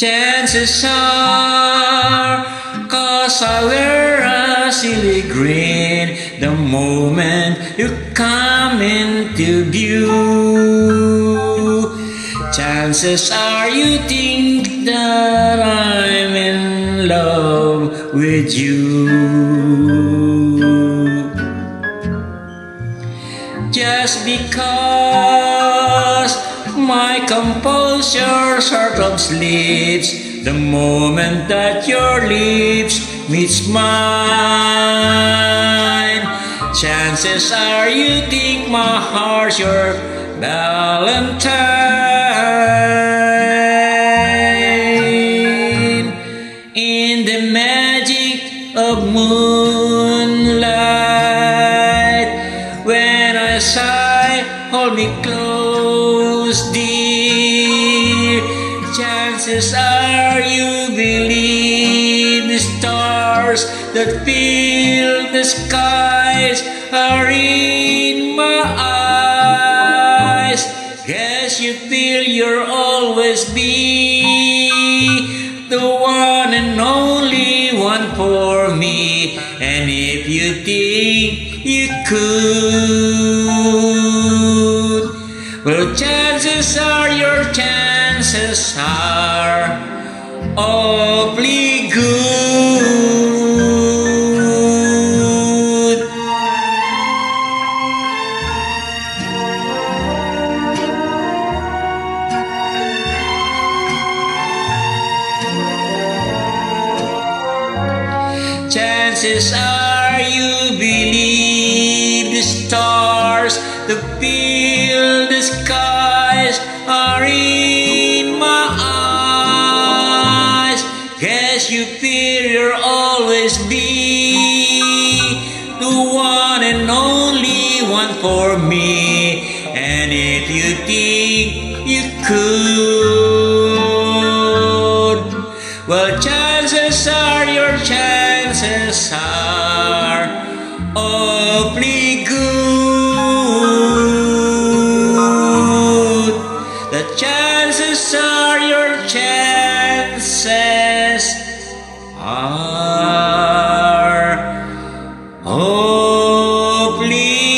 Chances are, cause I wear a silly grin the moment you come into view. Chances are you think that I'm in love with you. Just because my composure sort slips the moment that your lips meets mine. Chances are you think my heart's your Valentine. Close, dear. Chances are you believe the stars that fill the skies are in my eyes. Guess you feel you'll always be the one and only one for me. And if you think you could, well, chances are your chances are awfully good. Chances are you believe the stars that fill always be the one and only one for me. And if you think you could, well, chances are your chances are awfully good. The chances are your chances please.